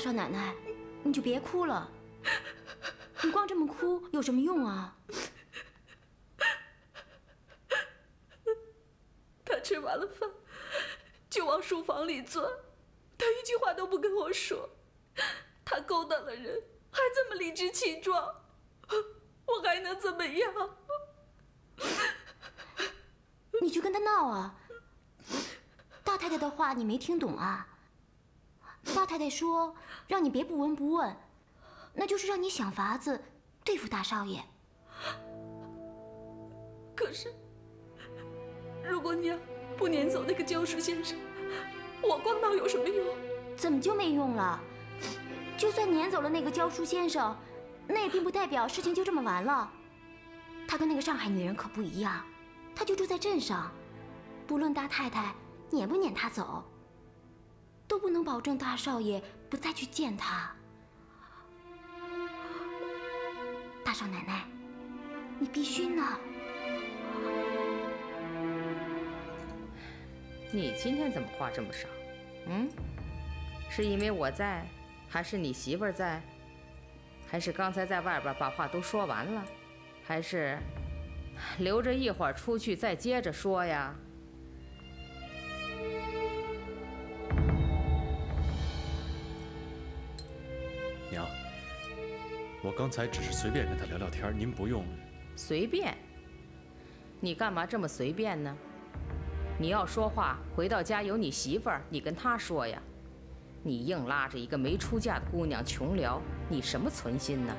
少奶奶，你就别哭了。你光这么哭有什么用啊？他吃完了饭就往书房里钻，他一句话都不跟我说。他勾搭了人，还这么理直气壮，我还能怎么样？你去跟他闹啊！大太太的话你没听懂啊？大太太说让你别不闻不问，那就是让你想法子对付大少爷。可是，如果娘不撵走那个教书先生，我光闹有什么用？怎么就没用了？就算撵走了那个教书先生，那也并不代表事情就这么完了。他跟那个上海女人可不一样，他就住在镇上，不论大太太撵不撵他走，都不能保证大少爷不再去见他。大少奶奶，你必须呢。你今天怎么话这么少？嗯，是因为我在？还是你媳妇儿在，还是刚才在外边把话都说完了，还是留着一会儿出去再接着说呀？娘，我刚才只是随便跟他聊聊天，您不用。随便？你干嘛这么随便呢？你要说话，回到家有你媳妇儿，你跟她说呀。你硬拉着一个没出嫁的姑娘穷聊，你什么存心呢？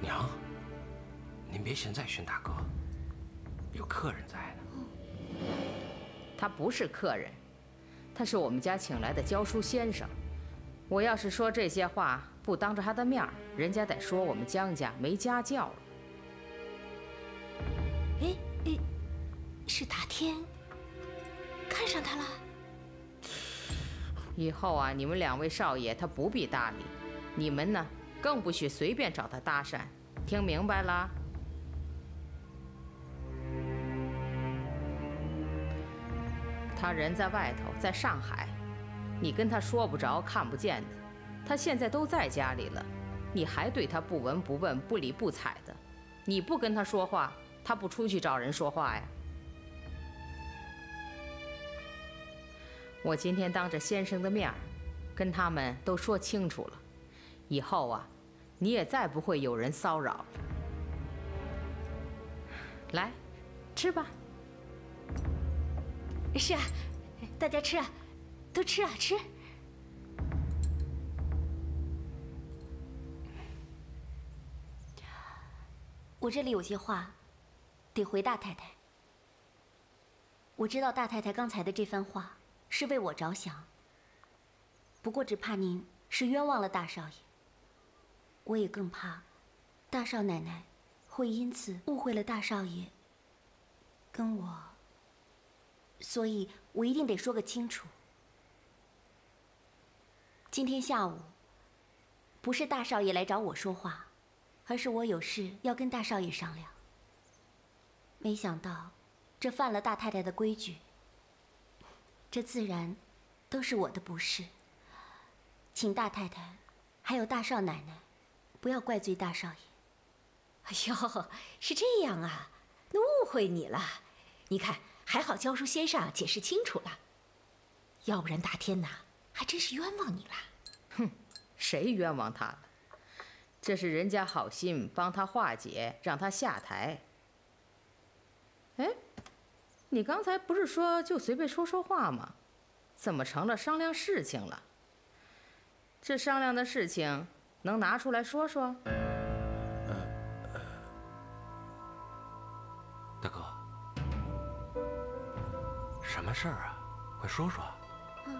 娘，您别现在训大哥，有客人在呢。他不是客人，他是我们家请来的教书先生。我要是说这些话，不当着他的面人家得说我们江家没家教了。哎哎。是大天看上他了。以后啊，你们两位少爷他不必搭理，你们呢更不许随便找他搭讪，听明白了？他人在外头，在上海，你跟他说不着、看不见的。他现在都在家里了，你还对他不闻不问、不理不睬的，你不跟他说话，他不出去找人说话呀？我今天当着先生的面跟他们都说清楚了，以后啊，你也再不会有人骚扰。来，吃吧。是啊，大家吃啊，都吃啊，吃。我这里有些话，得回大太太。我知道大太太刚才的这番话。是为我着想，不过只怕您是冤枉了大少爷。我也更怕，大少奶奶会因此误会了大少爷跟我，所以我一定得说个清楚。今天下午不是大少爷来找我说话，而是我有事要跟大少爷商量。没想到，这犯了大太太的规矩。这自然都是我的不是，请大太太还有大少奶奶不要怪罪大少爷。哎呦，是这样啊，那误会你了。你看，还好教书先生解释清楚了，要不然大天呐还真是冤枉你了。哼，谁冤枉他了？这是人家好心帮他化解，让他下台。哎。你刚才不是说就随便说说话吗？怎么成了商量事情了？这商量的事情能拿出来说说？事儿啊？快说说。嗯，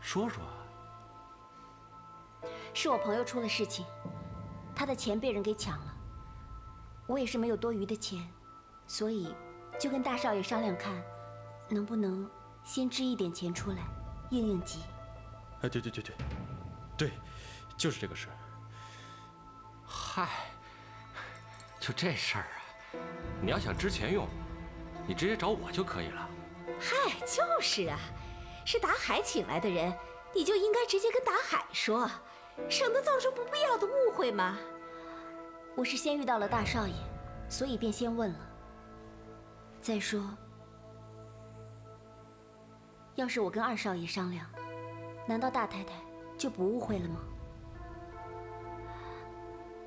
说说。是我朋友出了事情，他的钱被人给抢了，我也是没有多余的钱。所以，就跟大少爷商量看，能不能先支一点钱出来，应应急。哎，对对对对，对，就是这个事儿。嗨，就这事儿啊，你要想支钱用，你直接找我就可以了。嗨，就是啊，是达海请来的人，你就应该直接跟达海说，省得造成不必要的误会嘛。我是先遇到了大少爷，所以便先问了。再说，要是我跟二少爷商量，难道大太太就不误会了吗？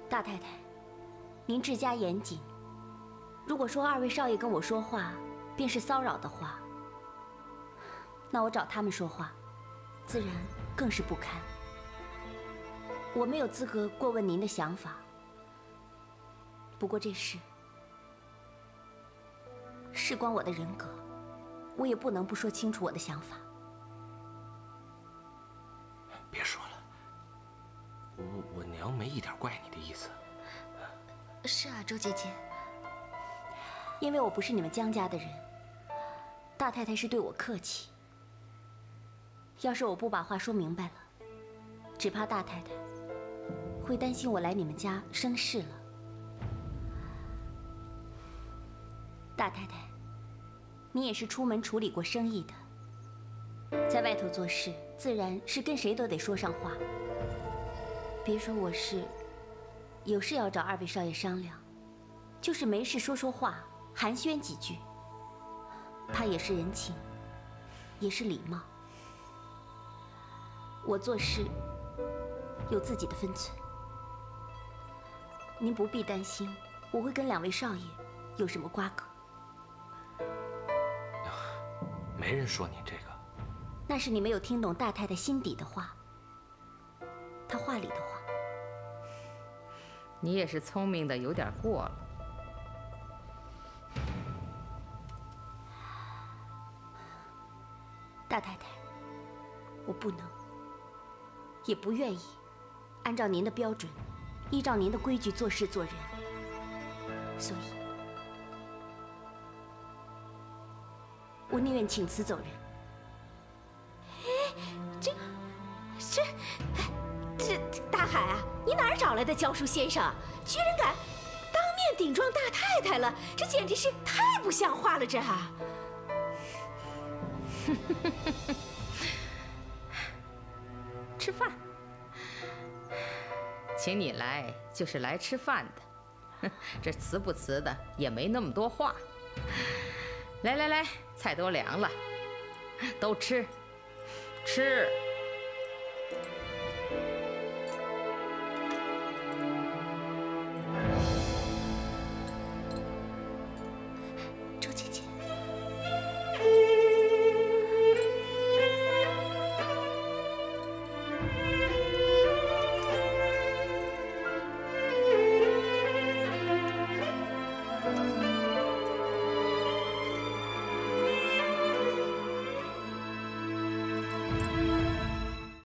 大太太，您治家严谨。如果说二位少爷跟我说话便是骚扰的话，那我找他们说话，自然更是不堪。我没有资格过问您的想法。不过这事事关我的人格，我也不能不说清楚我的想法。别说了，我我娘没一点怪你的意思。是啊，周姐姐。因为我不是你们江家的人，大太太是对我客气。要是我不把话说明白了，只怕大太太会担心我来你们家生事了。大太太，你也是出门处理过生意的，在外头做事，自然是跟谁都得说上话。别说我是有事要找二位少爷商量，就是没事说说话。寒暄几句，他也是人情，也是礼貌。我做事有自己的分寸，您不必担心我会跟两位少爷有什么瓜葛。没人说你这个，那是你没有听懂大太太心底的话，她话里的话。你也是聪明的有点过了。大太太，我不能，也不愿意，按照您的标准，依照您的规矩做事做人，所以，我宁愿请辞走人。哎这，这，这大海啊，你哪儿找来的教书先生？居然敢当面顶撞大太太了，这简直是太不像话了！这。吃饭，请你来就是来吃饭的，这辞不辞的也没那么多话。来来来，菜都凉了，都吃，吃。